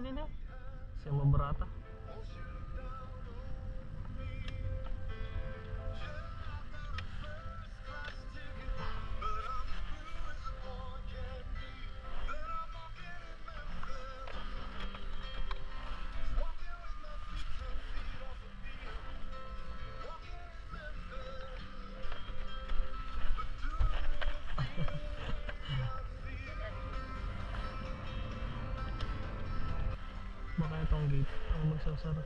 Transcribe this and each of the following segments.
ini nih sewa berata itong gate ang magsasara.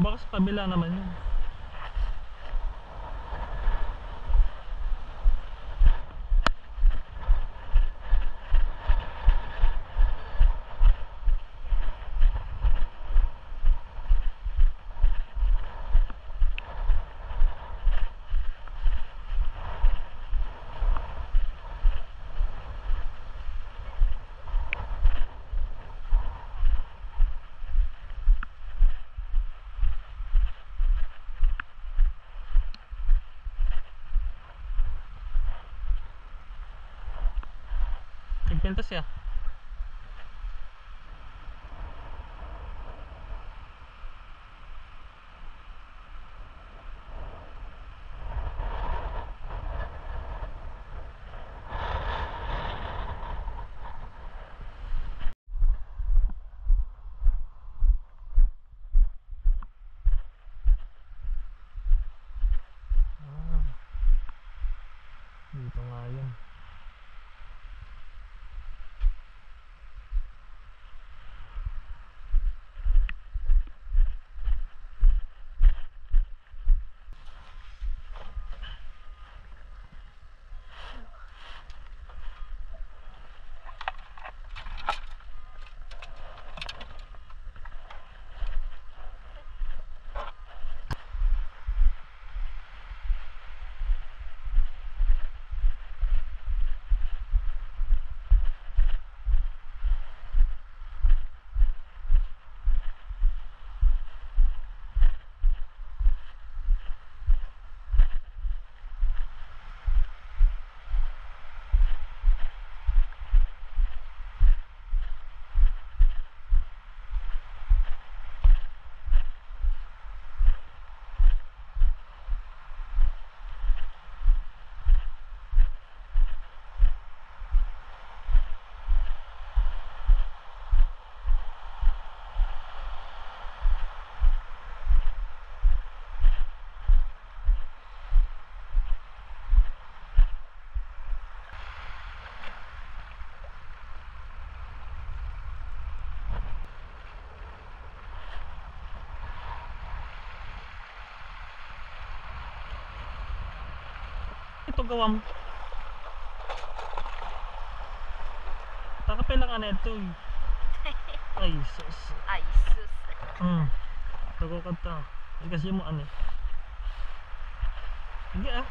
Baka sa kabila naman yun. Nagpinta siya. Ah. Dito nga yun. Ito gawam. Takapilang ano ito eh. Ay, sus. Ay, sus. Hmm. Tago ka ta. Kasi mo ano. Hindi ah.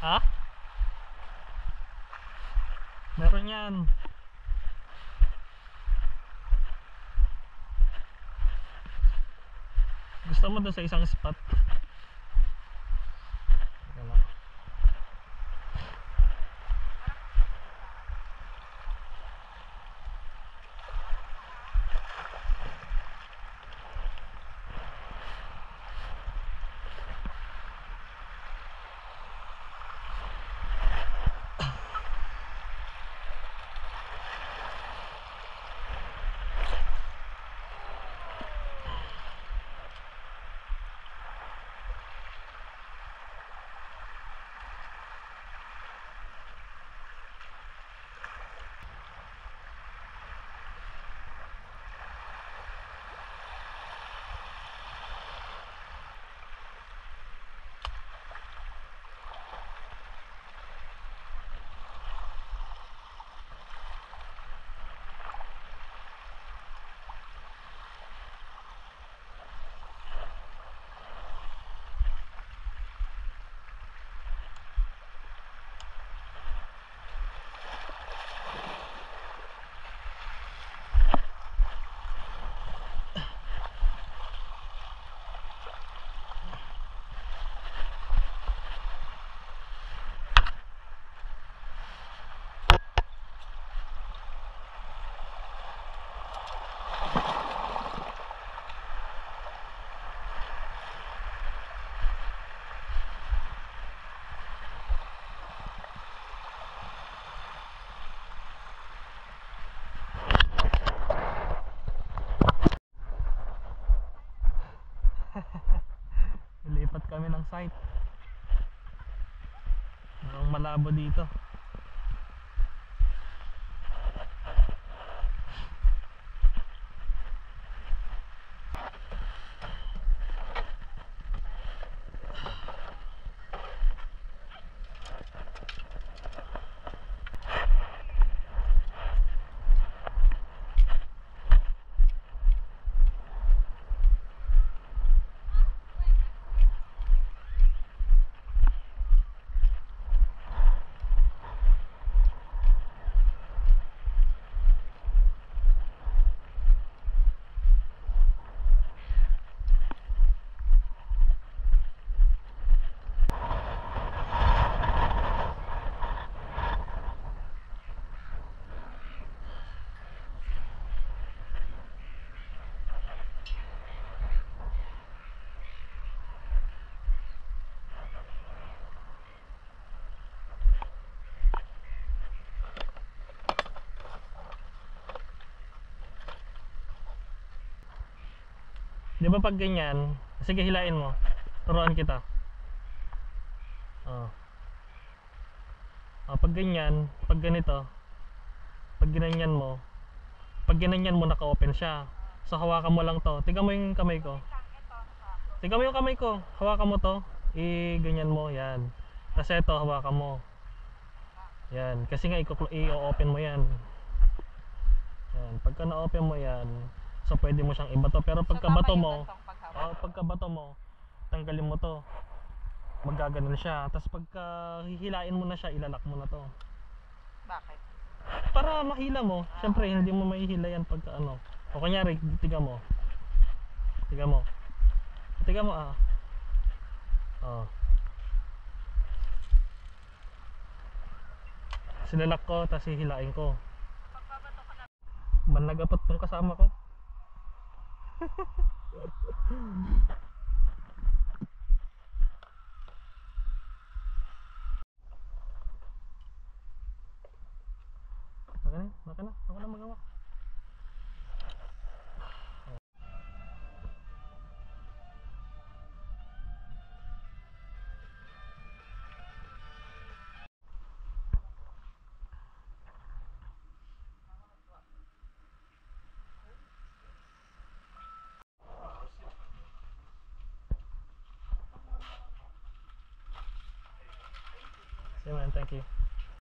Ha? Meron yan. Gusto mo doon sa isang spot? Kami ng site. Mukhang malabo dito. Di ba pag ganyan, sige hilain mo. Turuan kita. Oh. Oh, pag ganyan, pag ganito, pag ginanyan mo, pag ginanyan mo naka-open siya. So hawakan mo lang to. Tingnan mo yung kamay ko. Tingnan mo yung kamay ko. Hawakan mo to. I-ganyan mo, yan. Tapos ito, hawakan mo. Yan. Kasi nga, i- i-open mo yan. Yan. Pagka na-open mo yan, so pwede mo siyang ibato. Pero pagka bato mo, oh, pagka bato mo, tanggalin mo to. Magaganon siya. Tapos pagka hihilain mo na siya, ilalak mo na to. Bakit? Para mahila mo. Siyempre, hindi mo mahihila yan pagka ano. O kunyari, tiga mo. Tiga mo. Tiga mo ah. Oh. Sinalak ko, tapos hihilain ko. Banagapat tong kasama ko. Ha ha ha. Man, thank you.